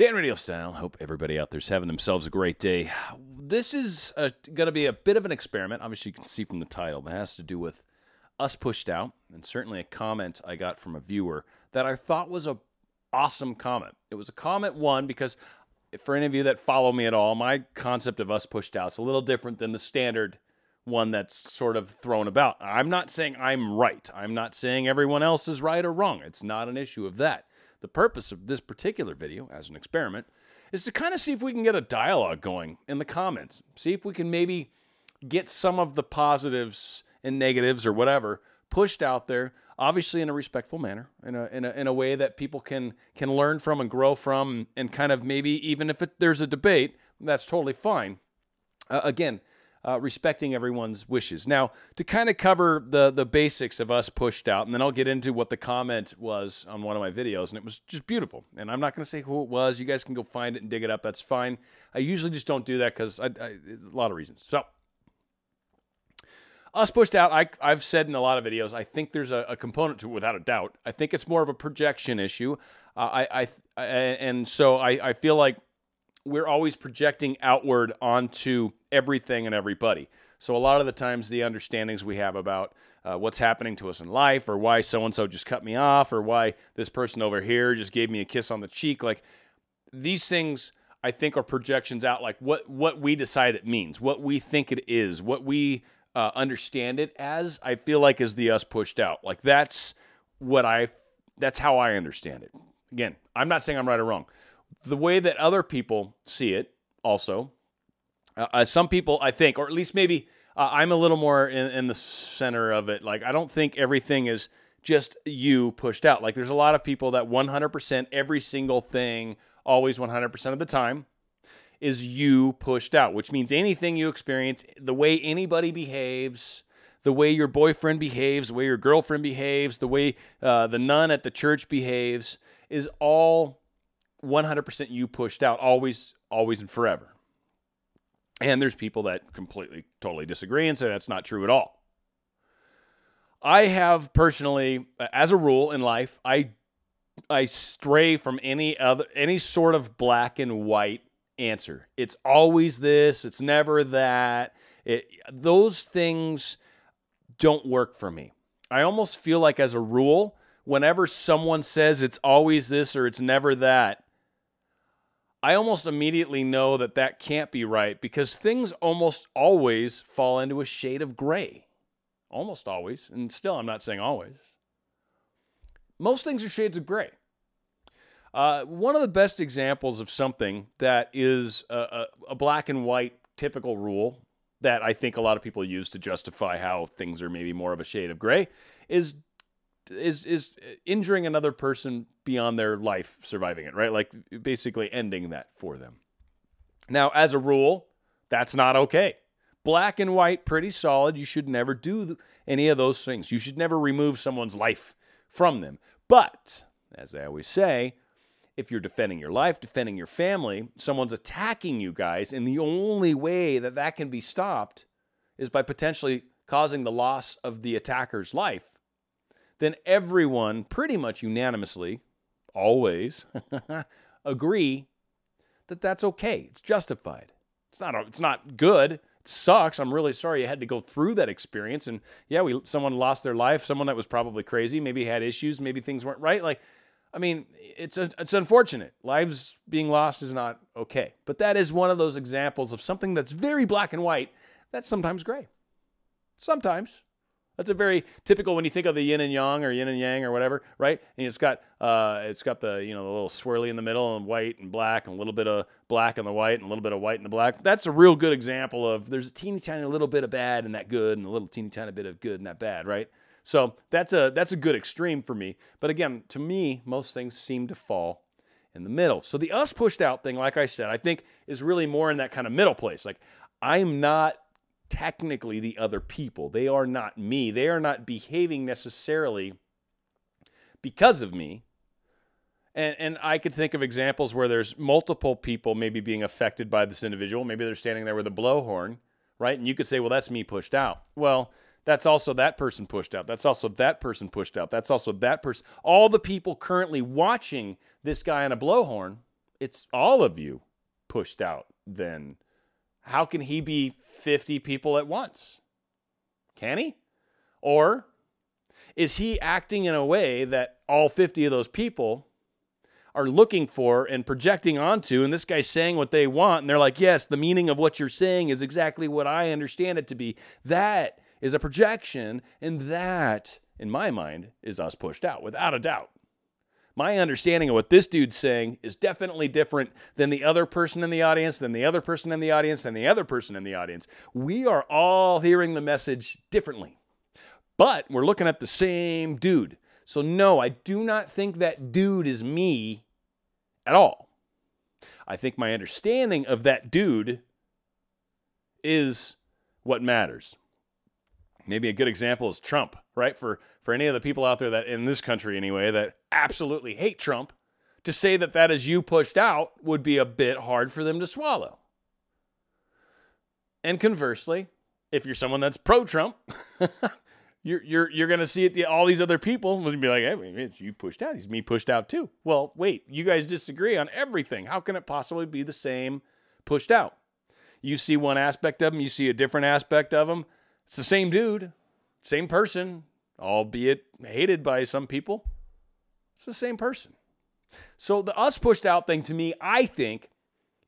Dan Radio style. Hope everybody out there's having themselves a great day. This is going to be a bit of an experiment. Obviously, you can see from the title that has to do with us pushed out, and certainly a comment I got from a viewer that I thought was a awesome comment. It was a comment one because for any of you that follow me at all, my concept of us pushed out is a little different than the standard one that's sort of thrown about. I'm not saying I'm right. I'm not saying everyone else is right or wrong. It's not an issue of that. The purpose of this particular video, as an experiment, is to kind of see if we can get a dialogue going in the comments. See if we can maybe get some of the positives and negatives or whatever pushed out there, obviously in a respectful manner, in a, in a, in a way that people can, can learn from and grow from, and kind of maybe even if it, there's a debate, that's totally fine. Uh, again, uh, respecting everyone's wishes. Now, to kind of cover the the basics of us pushed out, and then I'll get into what the comment was on one of my videos, and it was just beautiful. And I'm not going to say who it was. You guys can go find it and dig it up. That's fine. I usually just don't do that because I, I, a lot of reasons. So. Us pushed out, I, I've said in a lot of videos, I think there's a, a component to it without a doubt. I think it's more of a projection issue. Uh, I, I, and so I, I feel like we're always projecting outward onto everything and everybody. So a lot of the times, the understandings we have about uh, what's happening to us in life, or why so and so just cut me off, or why this person over here just gave me a kiss on the cheek, like these things, I think are projections out, like what what we decide it means, what we think it is, what we uh, understand it as. I feel like is the us pushed out. Like that's what I, that's how I understand it. Again, I'm not saying I'm right or wrong the way that other people see it, also, uh, uh, some people, I think, or at least maybe uh, I'm a little more in, in the center of it. Like, I don't think everything is just you pushed out. Like, there's a lot of people that 100% every single thing, always 100% of the time, is you pushed out, which means anything you experience, the way anybody behaves, the way your boyfriend behaves, the way your girlfriend behaves, the way uh, the nun at the church behaves, is all 100% you pushed out always always and forever and there's people that completely totally disagree and say that's not true at all. I have personally uh, as a rule in life i i stray from any other any sort of black and white answer. It's always this it's never that. It, those things don't work for me. I almost feel like as a rule whenever someone says it's always this or it's never that I almost immediately know that that can't be right because things almost always fall into a shade of gray. Almost always. And still, I'm not saying always. Most things are shades of gray. Uh, one of the best examples of something that is a, a, a black and white typical rule that I think a lot of people use to justify how things are maybe more of a shade of gray is is is injuring another person beyond their life surviving it, right? Like basically ending that for them. Now, as a rule, that's not okay. Black and white, pretty solid. You should never do any of those things. You should never remove someone's life from them. But, as I always say, if you're defending your life, defending your family, someone's attacking you guys, and the only way that that can be stopped is by potentially causing the loss of the attacker's life, then everyone pretty much unanimously, always, agree that that's okay. It's justified. It's not it's not good. It sucks. I'm really sorry you had to go through that experience and yeah, we someone lost their life, someone that was probably crazy, maybe had issues, maybe things weren't right. Like I mean, it's a, it's unfortunate. Lives being lost is not okay. But that is one of those examples of something that's very black and white that's sometimes gray. Sometimes. That's a very typical when you think of the yin and yang or yin and yang or whatever, right? And it's got uh, it's got the you know the little swirly in the middle and white and black and a little bit of black on the white and a little bit of white in the black. That's a real good example of there's a teeny tiny little bit of bad and that good and a little teeny tiny bit of good and that bad, right? So that's a that's a good extreme for me. But again, to me, most things seem to fall in the middle. So the us pushed out thing, like I said, I think is really more in that kind of middle place. Like I'm not technically the other people. They are not me. They are not behaving necessarily because of me. And, and I could think of examples where there's multiple people maybe being affected by this individual. Maybe they're standing there with a blowhorn, right? And you could say, well, that's me pushed out. Well, that's also that person pushed out. That's also that person pushed out. That's also that person. All the people currently watching this guy on a blowhorn it's all of you pushed out, then how can he be 50 people at once? Can he? Or is he acting in a way that all 50 of those people are looking for and projecting onto? And this guy's saying what they want, and they're like, yes, the meaning of what you're saying is exactly what I understand it to be. That is a projection, and that, in my mind, is us pushed out, without a doubt. My understanding of what this dude's saying is definitely different than the other person in the audience, than the other person in the audience, than the other person in the audience. We are all hearing the message differently, but we're looking at the same dude. So, no, I do not think that dude is me at all. I think my understanding of that dude is what matters. Maybe a good example is Trump, right? For for any of the people out there that in this country anyway that absolutely hate Trump, to say that that is you pushed out would be a bit hard for them to swallow. And conversely, if you're someone that's pro Trump, you're you're you're gonna see it. The, all these other people would be like, "Hey, you pushed out. He's me pushed out too." Well, wait, you guys disagree on everything. How can it possibly be the same pushed out? You see one aspect of him, you see a different aspect of him. It's the same dude, same person, albeit hated by some people. It's the same person. So the us pushed out thing to me, I think,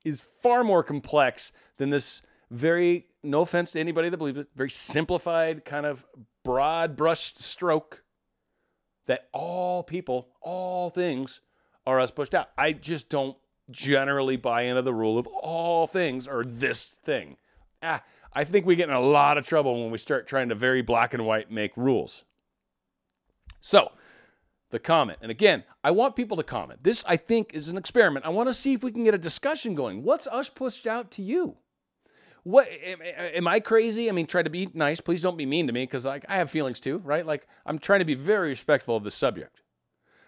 is far more complex than this very, no offense to anybody that believes it, very simplified, kind of broad brush stroke that all people, all things are us pushed out. I just don't generally buy into the rule of all things are this thing. Ah, I think we get in a lot of trouble when we start trying to very black and white make rules. So, the comment. And again, I want people to comment. This, I think, is an experiment. I want to see if we can get a discussion going. What's us pushed out to you? What am, am I crazy? I mean, try to be nice. Please don't be mean to me because like I have feelings too, right? Like I'm trying to be very respectful of the subject.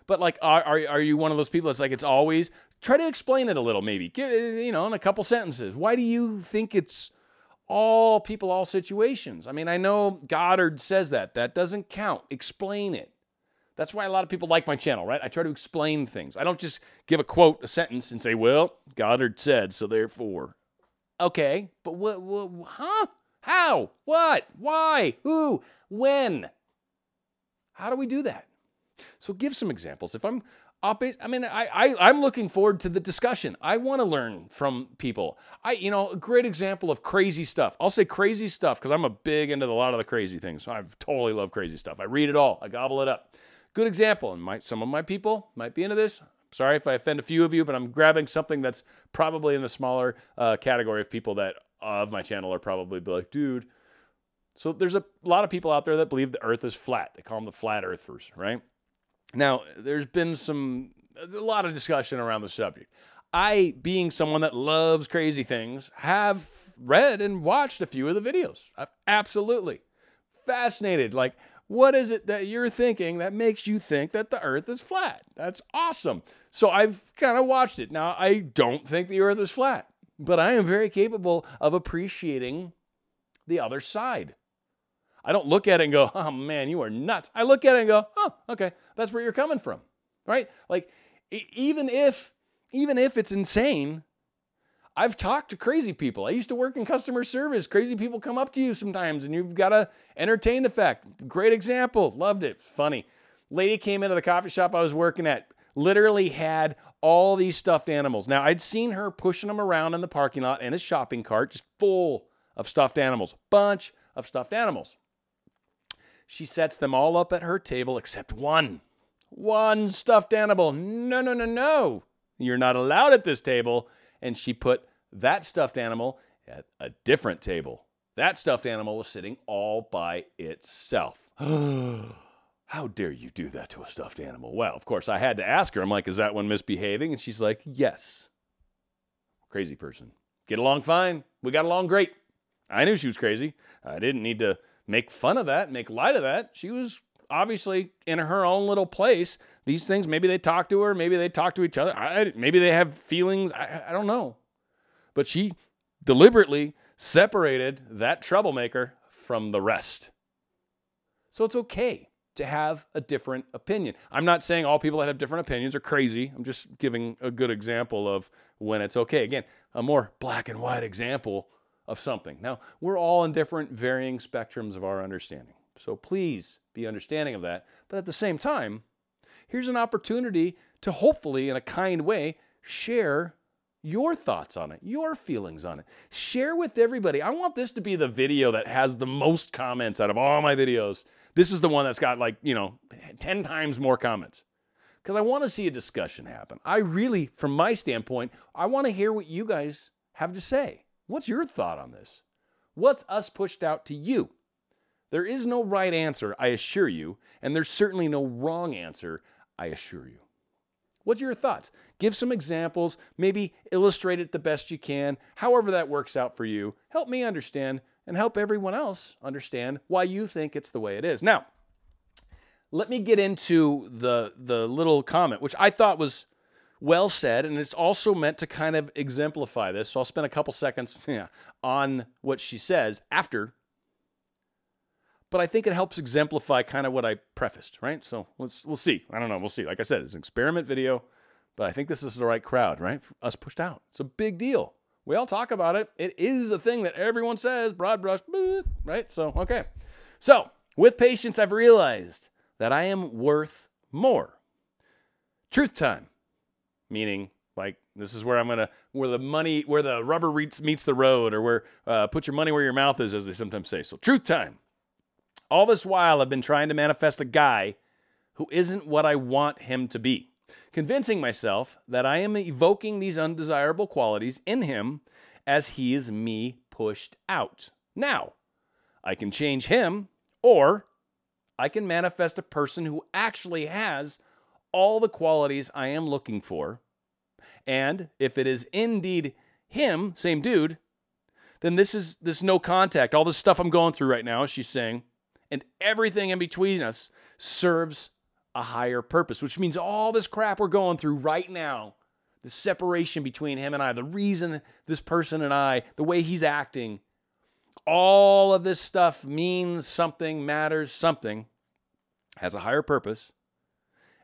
But like, are, are, are you one of those people that's like it's always try to explain it a little, maybe give you know in a couple sentences. Why do you think it's all people, all situations. I mean, I know Goddard says that. That doesn't count. Explain it. That's why a lot of people like my channel, right? I try to explain things. I don't just give a quote, a sentence, and say, well, Goddard said, so therefore. Okay, but what, huh? How? What? Why? Who? When? How do we do that? So give some examples. If I'm I mean, I, I I'm looking forward to the discussion. I want to learn from people. I you know a great example of crazy stuff. I'll say crazy stuff because I'm a big into a lot of the crazy things. I totally love crazy stuff. I read it all. I gobble it up. Good example, and my, some of my people might be into this. Sorry if I offend a few of you, but I'm grabbing something that's probably in the smaller uh, category of people that of my channel are probably like, dude. So there's a lot of people out there that believe the Earth is flat. They call them the flat Earthers, right? Now, there's been some, a lot of discussion around the subject. I, being someone that loves crazy things, have read and watched a few of the videos. I've absolutely fascinated. Like, what is it that you're thinking that makes you think that the earth is flat? That's awesome. So I've kind of watched it. Now, I don't think the earth is flat, but I am very capable of appreciating the other side. I don't look at it and go, oh man, you are nuts. I look at it and go, oh, okay, that's where you're coming from, right? Like, even if, even if it's insane, I've talked to crazy people. I used to work in customer service. Crazy people come up to you sometimes and you've got to entertain the fact. Great example. Loved it. Funny. Lady came into the coffee shop I was working at, literally had all these stuffed animals. Now, I'd seen her pushing them around in the parking lot in a shopping cart, just full of stuffed animals. Bunch of stuffed animals. She sets them all up at her table except one. One stuffed animal. No, no, no, no. You're not allowed at this table. And she put that stuffed animal at a different table. That stuffed animal was sitting all by itself. How dare you do that to a stuffed animal? Well, of course, I had to ask her. I'm like, is that one misbehaving? And she's like, yes. Crazy person. Get along fine. We got along great. I knew she was crazy. I didn't need to make fun of that, make light of that. She was obviously in her own little place. These things, maybe they talk to her, maybe they talk to each other. I, maybe they have feelings. I, I don't know. But she deliberately separated that troublemaker from the rest. So it's okay. to have a different opinion. I'm not saying all people that have different opinions are crazy. I'm just giving a good example of when it's okay. Again, a more black and white example of something. Now, we're all in different varying spectrums of our understanding. So please be understanding of that. But at the same time, here's an opportunity to hopefully, in a kind way, share your thoughts on it, your feelings on it. Share with everybody. I want this to be the video that has the most comments out of all my videos. This is the one that's got like, you know, 10 times more comments. Because I want to see a discussion happen. I really, from my standpoint, I want to hear what you guys have to say. What's your thought on this? What's us pushed out to you? There is no right answer, I assure you, and there's certainly no wrong answer, I assure you. What's your thoughts? Give some examples, maybe illustrate it the best you can, however that works out for you. Help me understand and help everyone else understand why you think it's the way it is. Now, let me get into the the little comment which I thought was well said and it's also meant to kind of exemplify this. So I'll spend a couple seconds yeah, on what she says after but I think it helps exemplify kind of what I prefaced, right? So let's we'll see. I don't know. We'll see. Like I said, it's an experiment video, but I think this is the right crowd, right? Us pushed out. It's a big deal. We all talk about it. It is a thing that everyone says, broad brush, right? So, okay. So, with patience, I've realized that I am worth more. Truth time, meaning like this is where I'm gonna where the money where the rubber meets meets the road, or where uh, put your money where your mouth is, as they sometimes say. So, truth time. All this while, I've been trying to manifest a guy who isn't what I want him to be, convincing myself that I am evoking these undesirable qualities in him as he is me pushed out. Now, I can change him, or I can manifest a person who actually has all the qualities I am looking for. And if it is indeed him, same dude, then this is this no contact. All this stuff I'm going through right now, she's saying, and everything in between us serves a higher purpose, which means all this crap we're going through right now, the separation between him and I, the reason this person and I, the way he's acting, all of this stuff means something, matters something, has a higher purpose.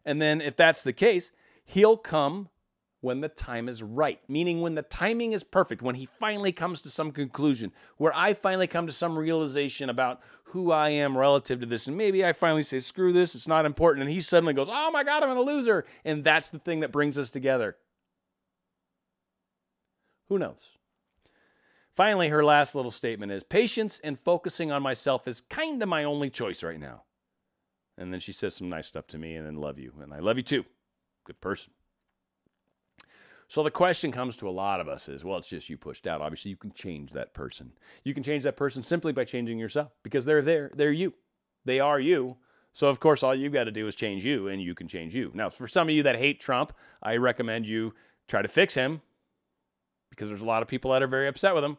And then, if that's the case, he'll come when the time is right, meaning when the timing is perfect, when he finally comes to some conclusion, where I finally come to some realization about who I am relative to this. And maybe I finally say, screw this, it's not important. And he suddenly goes, oh my God, I'm a loser. And that's the thing that brings us together. Who knows? Finally, her last little statement is patience and focusing on myself is kind of my only choice right now. And then she says some nice stuff to me and then love you. And I love you too. Good person. So the question comes to a lot of us is, well, it's just you pushed out. Obviously, you can change that person. You can change that person simply by changing yourself because they're there. They're you. They are you. So of course, all you've got to do is change you, and you can change you. Now, for some of you that hate Trump, I recommend you try to fix him because there's a lot of people that are very upset with him,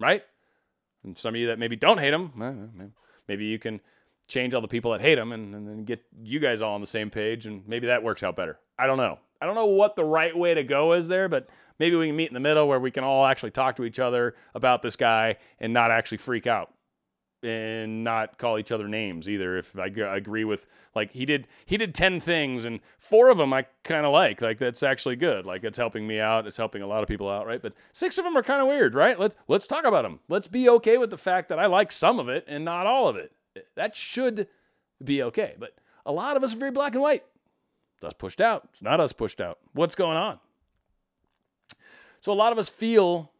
right? And some of you that maybe don't hate him, maybe you can change all the people that hate him and, and then get you guys all on the same page, and maybe that works out better. I don't know. I don't know what the right way to go is there, but maybe we can meet in the middle where we can all actually talk to each other about this guy and not actually freak out and not call each other names either. If I agree with like he did he did 10 things and four of them I kind of like like that's actually good. Like it's helping me out it's helping a lot of people out right? But six of them are kind of weird right? Let's let's talk about them let's be okay with the fact that I like some of it and not all of it. That should be okay but a lot of us are very black and white us pushed out. It's not us pushed out. What's going on? So a lot of us feel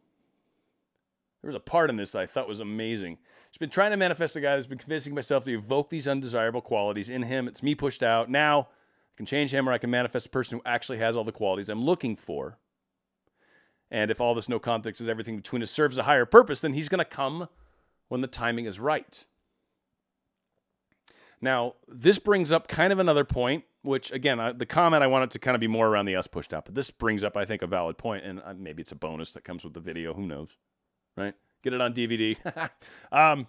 there was a part in this I thought was amazing. She's been trying to manifest a guy that's been convincing myself to evoke these undesirable qualities in him. It's me pushed out. Now I can change him or I can manifest a person who actually has all the qualities I'm looking for. And if all this no context is everything between us serves a higher purpose, then he's going to come when the timing is right. Now, this brings up kind of another point which again, I, the comment I want it to kind of be more around the us pushed out, but this brings up, I think, a valid point, and uh, maybe it's a bonus that comes with the video. Who knows, right? Get it on DVD. um,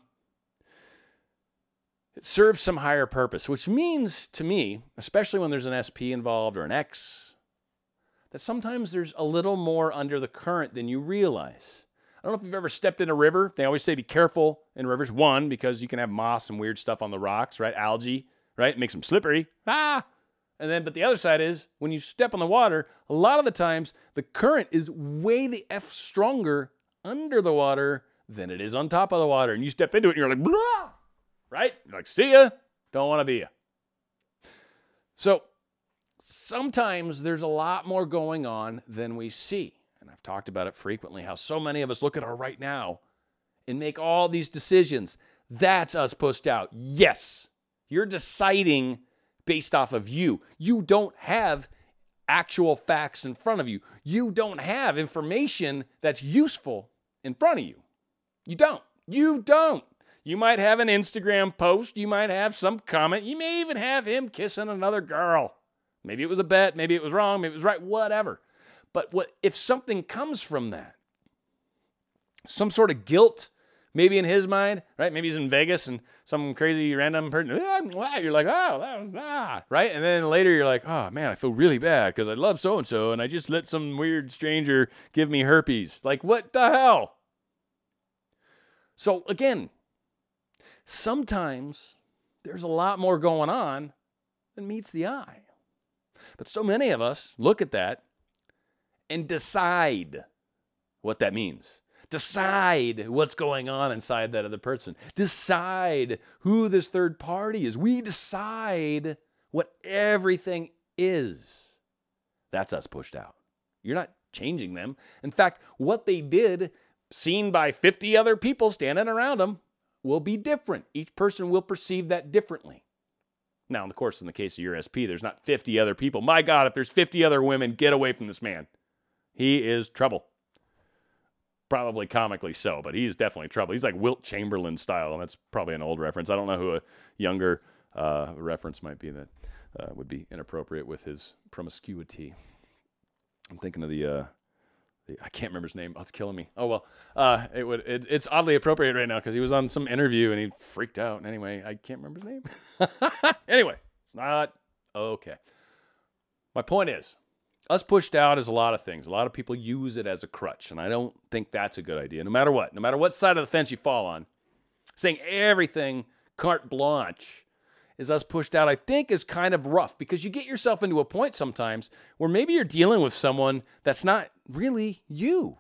it serves some higher purpose, which means to me, especially when there's an SP involved or an X, that sometimes there's a little more under the current than you realize. I don't know if you've ever stepped in a river. They always say be careful in rivers. One, because you can have moss and weird stuff on the rocks, right? Algae right? It makes them slippery. Ah. And then, but the other side is when you step on the water, a lot of the times the current is way the F stronger under the water than it is on top of the water. And you step into it and you're like, right? You're like, see ya. Don't want to be ya. So sometimes there's a lot more going on than we see. And I've talked about it frequently how so many of us look at our right now and make all these decisions. That's us pushed out. Yes, you're deciding based off of you. You don't have actual facts in front of you. You don't have information that's useful in front of you. You don't. You don't. You might have an Instagram post. You might have some comment. You may even have him kissing another girl. Maybe it was a bet. Maybe it was wrong. Maybe it was right. Whatever. But what if something comes from that? Some sort of guilt, maybe in his mind, right? Maybe he's in Vegas and some crazy random person, ah, you're like, oh, that was, ah, right? And then later you're like, oh man, I feel really bad because I love so and so and I just let some weird stranger give me herpes. Like, what the hell? So again, sometimes there's a lot more going on than meets the eye. But so many of us look at that and decide what that means. Decide what's going on inside that other person. Decide who this third party is. We decide what everything is. That's us pushed out. You're not changing them. In fact, what they did, seen by 50 other people standing around them, will be different. Each person will perceive that differently. Now, of course, in the case of your SP, there's not 50 other people. My God, if there's 50 other women, get away from this man. He is trouble. Probably comically so, but he's definitely trouble. He's like Wilt Chamberlain style, and that's probably an old reference. I don't know who a younger uh, reference might be that uh, would be inappropriate with his promiscuity. I'm thinking of the, uh, I can't remember his name. Oh, it's killing me. Oh well, uh, it would. It, it's oddly appropriate right now because he was on some interview and he freaked out. Anyway, I can't remember his name. anyway, it's not okay. My point is, us pushed out is a lot of things. A lot of people use it as a crutch, and I don't think that's a good idea. No matter what, no matter what side of the fence you fall on, saying everything carte blanche is us pushed out, I think is kind of rough because you get yourself into a point sometimes where maybe you're dealing with someone that's not really you.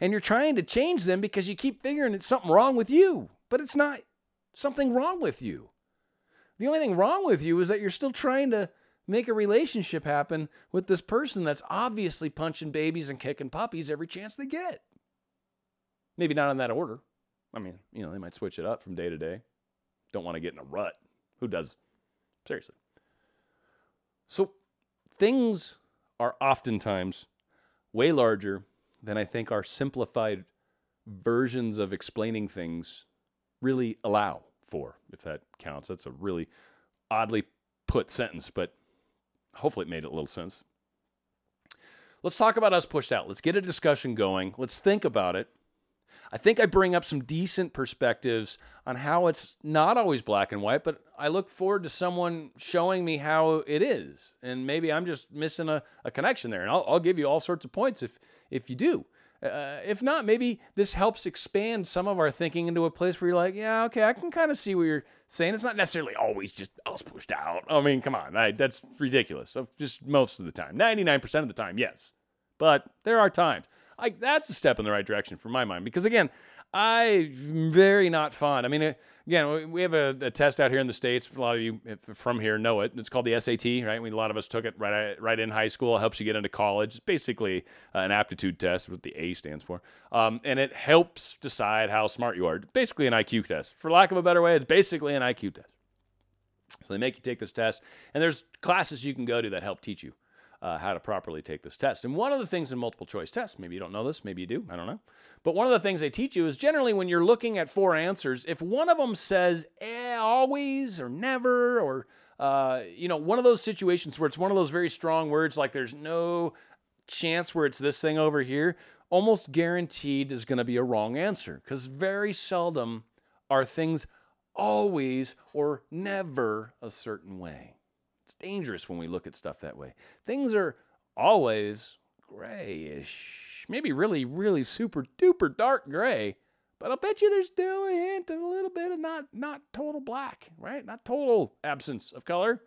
And you're trying to change them because you keep figuring it's something wrong with you, but it's not something wrong with you. The only thing wrong with you is that you're still trying to make a relationship happen with this person that's obviously punching babies and kicking puppies every chance they get. Maybe not in that order. I mean, you know, they might switch it up from day to day. Don't want to get in a rut. Who does? Seriously. So things are oftentimes way larger than I think our simplified versions of explaining things really allow for, if that counts. That's a really oddly put sentence, but hopefully it made a little sense. Let's talk about us pushed out. Let's get a discussion going. Let's think about it. I think I bring up some decent perspectives on how it's not always black and white, but I look forward to someone showing me how it is. And maybe I'm just missing a, a connection there. And I'll, I'll give you all sorts of points if, if you do. Uh, if not, maybe this helps expand some of our thinking into a place where you're like, yeah, okay, I can kind of see what you're saying. It's not necessarily always just us pushed out. I mean, come on, I, that's ridiculous. Just most of the time, 99% of the time, yes. But there are times. Like that's a step in the right direction for my mind because again, I'm very not fond. I mean, again, we have a, a, test out here in the states. A lot of you from here know it. It's called the SAT, right? I mean, a lot of us took it right right in high school. It helps you get into college. It's basically uh, an aptitude test, what the A stands for, um, and it helps decide how smart you are. Basically, an IQ test. For lack of a better way, it's basically an IQ test. So they make you take this test, and there's classes you can go to that help teach you uh, how to properly take this test. And one of the things in multiple choice tests, maybe you don't know this, maybe you do, I don't know. But one of the things they teach you is generally when you're looking at four answers, if one of them says eh, always or never, or, uh, you know, one of those situations where it's one of those very strong words like there's no chance where it's this thing over here, almost guaranteed is going to be a wrong answer because very seldom are things always or never a certain way. Dangerous when we look at stuff that way. Things are always grayish, maybe really, really super duper dark gray, But I'll bet you there's still a hint of a little bit of not not total black, right? Not total absence of color.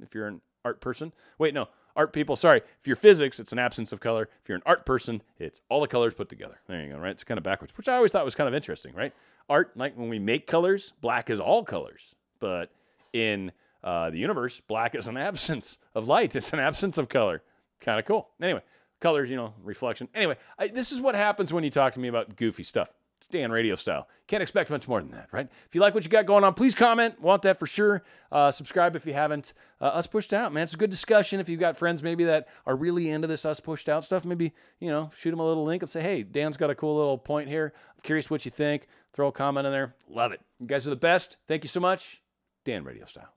If you're an art person, wait, no, art people. Sorry, if you're physics, it's an absence of color. If you're an art person, it's all the colors put together. There you go, right? It's kind of backwards, which I always thought was kind of interesting, right? Art, like when we make colors, black is all colors, but in uh, the universe, black is an absence of light. It's an absence of color. Kind of cool. Anyway, colors, you know, reflection. Anyway, I, this is what happens when you talk to me about goofy stuff. Dan radio style. Can't expect much more than that, right? If you like what you got going on, please comment. Want that for sure. Uh, subscribe if you haven't. Uh, us pushed out, man. It's a good discussion. If you've got friends maybe that are really into this us pushed out stuff, maybe you know shoot them a little link and say, hey, Dan's got a cool little point here. I'm curious what you think. Throw a comment in there. Love it. You guys are the best. Thank you so much. Dan Radio Style.